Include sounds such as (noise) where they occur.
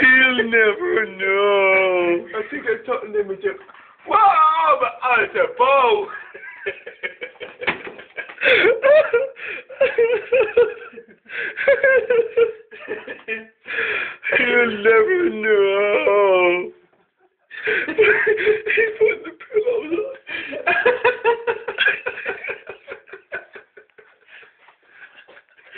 He'll (laughs) never know. I think I told him to. Wow, but I said, bow. He'll never know. (laughs) he put the